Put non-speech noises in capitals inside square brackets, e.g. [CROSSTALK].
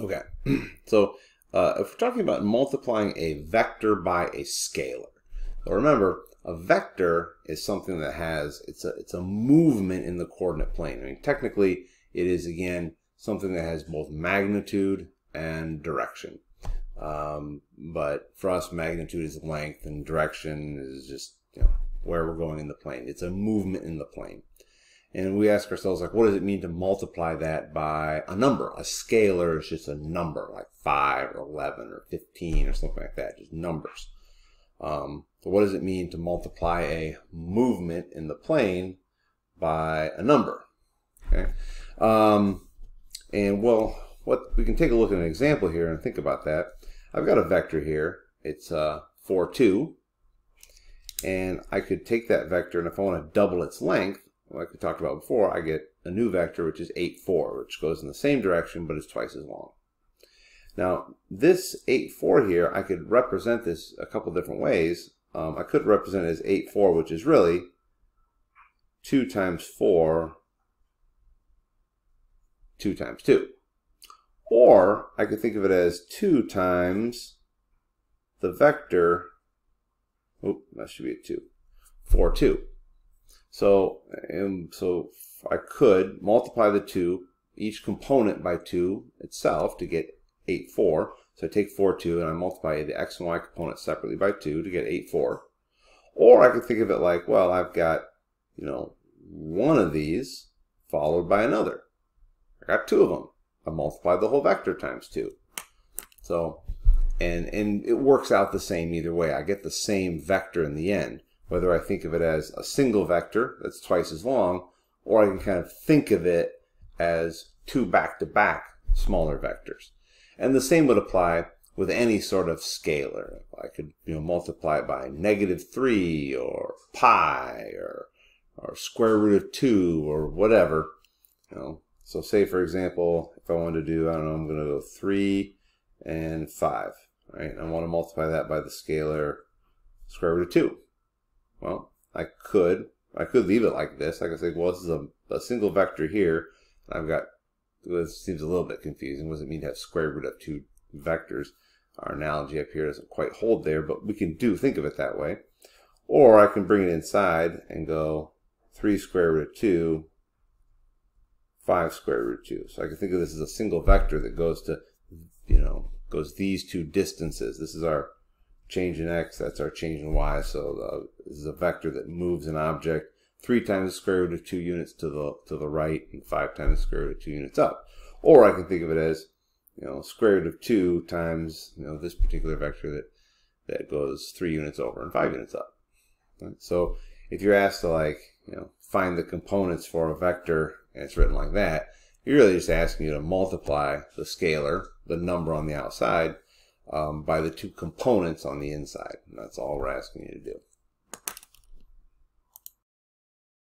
Okay, [CLEARS THROAT] so uh, if we're talking about multiplying a vector by a scalar, so remember, a vector is something that has, it's a, it's a movement in the coordinate plane. I mean, technically, it is, again, something that has both magnitude and direction. Um, but for us, magnitude is length and direction is just, you know, where we're going in the plane. It's a movement in the plane. And we ask ourselves, like, what does it mean to multiply that by a number? A scalar is just a number, like 5 or 11 or 15 or something like that, just numbers. Um, so what does it mean to multiply a movement in the plane by a number? Okay. Um, and well, what we can take a look at an example here and think about that. I've got a vector here. It's uh, 4, 2. And I could take that vector, and if I want to double its length, like we talked about before, I get a new vector, which is 8, 4, which goes in the same direction, but is twice as long. Now, this 8, 4 here, I could represent this a couple different ways. Um, I could represent it as 8, 4, which is really 2 times 4, 2 times 2. Or I could think of it as 2 times the vector, oh, that should be a 2, 4, 2. So, and so I could multiply the two, each component by 2 itself to get 8, 4. So I take 4, 2, and I multiply the x and y components separately by 2 to get 8, 4. Or I could think of it like, well, I've got, you know, one of these followed by another. I got two of them. I multiply the whole vector times 2. So, and, and it works out the same either way. I get the same vector in the end whether I think of it as a single vector that's twice as long, or I can kind of think of it as two back-to-back -back smaller vectors. And the same would apply with any sort of scalar. I could you know multiply it by negative 3 or pi or, or square root of 2 or whatever. You know. So say, for example, if I wanted to do, I don't know, I'm going to go 3 and 5. Right? I want to multiply that by the scalar square root of 2. Well, I could. I could leave it like this. I could say, well, this is a, a single vector here. I've got, this seems a little bit confusing. What does it mean to have square root of two vectors? Our analogy up here doesn't quite hold there, but we can do think of it that way. Or I can bring it inside and go 3 square root of 2, 5 square root of 2. So I can think of this as a single vector that goes to, you know, goes these two distances. This is our change in x, that's our change in y. So the, this is a vector that moves an object three times the square root of two units to the to the right and five times the square root of two units up. Or I can think of it as you know square root of two times you know this particular vector that that goes three units over and five units up. Right? So if you're asked to like you know find the components for a vector and it's written like that, you're really just asking you to multiply the scalar, the number on the outside, um, by the two components on the inside. And that's all we're asking you to do.